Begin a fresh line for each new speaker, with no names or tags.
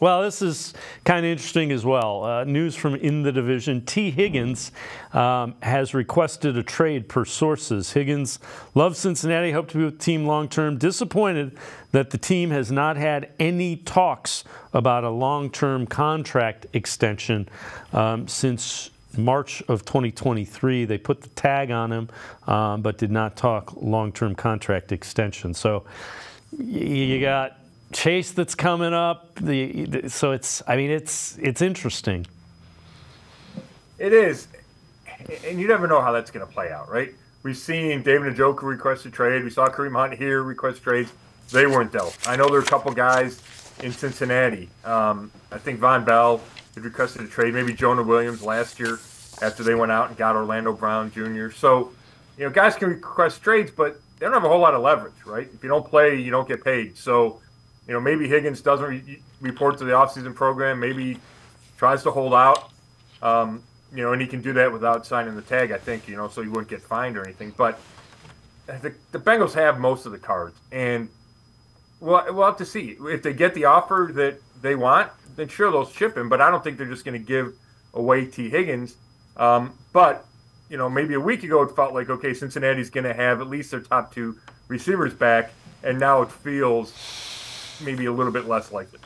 Well, this is kind of interesting as well. Uh, news from in the division Tee Higgins um, has requested a trade per sources. Higgins loves Cincinnati, hoped to be with the team long term. Disappointed that the team has not had any talks about a long term contract extension um, since March of 2023. They put the tag on him, um, but did not talk long term contract extension. So you got Chase that's coming up. The, the, so it's I mean it's it's interesting.
It is, and you never know how that's going to play out, right? We've seen David Njoku request a trade. We saw Kareem Hunt here request trades. They weren't dealt. I know there are a couple guys in Cincinnati. Um, I think Vonn Bell had requested a trade. Maybe Jonah Williams last year after they went out and got Orlando Brown Jr. So, you know, guys can request trades, but they don't have a whole lot of leverage, right? If you don't play, you don't get paid. So you know, maybe Higgins doesn't re- report to the offseason program. Maybe tries to hold out. Um, you know, and he can do that without signing the tag. I think you know, so he wouldn't get fined or anything. But the, the Bengals have most of the cards, and we'll, we'll have to see if they get the offer that they want. Then sure, they'll ship him. But I don't think they're just going to give away Tee Higgins. Um, but you know, maybe a week ago it felt like okay, Cincinnati's going to have at least their top two receivers back, and now it feels maybe a little bit less likely.